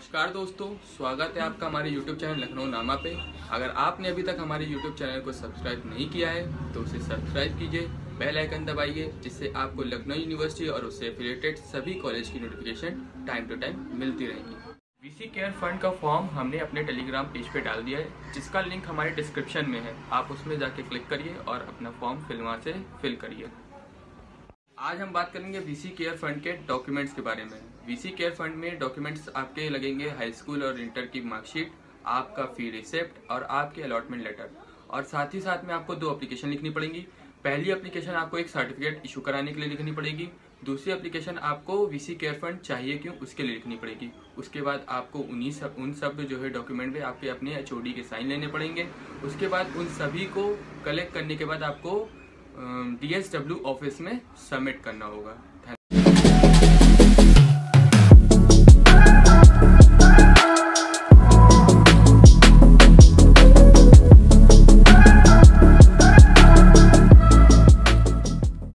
नमस्कार दोस्तों, स्वागत है आपका हमारे YouTube चैनल लखनऊ नामा पे। अगर आपने अभी तक हमारे YouTube चैनल को सब्सक्राइब नहीं किया है तो उसे सब्सक्राइब कीजिए, बेल आइकन दबाइए, जिससे आपको लखनऊ यूनिवर्सिटी और उससे रिलेटेड सभी कॉलेज की नोटिफिकेशन टाइम टू टाइम मिलती रहेगी। वीसी केयर फंड का फॉर्म हमने अपने टेलीग्राम पेज पे डाल दिया है, जिसका लिंक हमारे डिस्क्रिप्शन में है। आप उसमें जाके क्लिक करिए और अपना फॉर्म फिल वहाँ से फिल करिए। आज हम बात करेंगे वीसी केयर फंड के डॉक्यूमेंट्स के बारे में। वीसी केयर फंड में डॉक्यूमेंट्स आपके लगेंगे हाई स्कूल और इंटर की मार्कशीट आपका फ़ी रिसिप्ट और आपके अलॉटमेंट लेटर और साथ ही साथ में आपको दो एप्लीकेशन लिखनी पड़ेगी। पहली एप्लीकेशन आपको एक सर्टिफिकेट इशू कराने के लिए लिखनी पड़ेगी। दूसरी एप्लीकेशन आपको वीसी केयर फंड चाहिए क्यों, उसके लिए लिखनी पड़ेगी। उसके बाद आपको उन्हीं सब, उन सब जो है डॉक्यूमेंट पे आपके अपने एच के साइन लेने पड़ेंगे। उसके बाद उन सभी को कलेक्ट करने के बाद आपको डी ऑफ़िस में सबमिट करना होगा।